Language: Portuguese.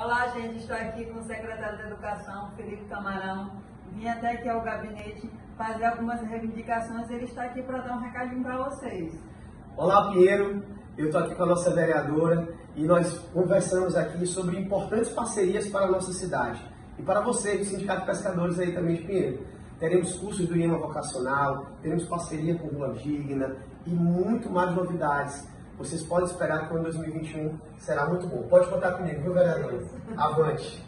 Olá, gente. Estou aqui com o secretário da Educação, Felipe Camarão. Vim até aqui ao gabinete fazer algumas reivindicações. Ele está aqui para dar um recadinho para vocês. Olá, Pinheiro. Eu estou aqui com a nossa vereadora e nós conversamos aqui sobre importantes parcerias para a nossa cidade. E para você, do Sindicato de Pescadores aí também de Pinheiro. Teremos cursos do IEMA Vocacional, teremos parceria com Rua Digna e muito mais novidades. Vocês podem esperar que o ano 2021 será muito bom. Pode contar comigo, viu, vereador? Avante!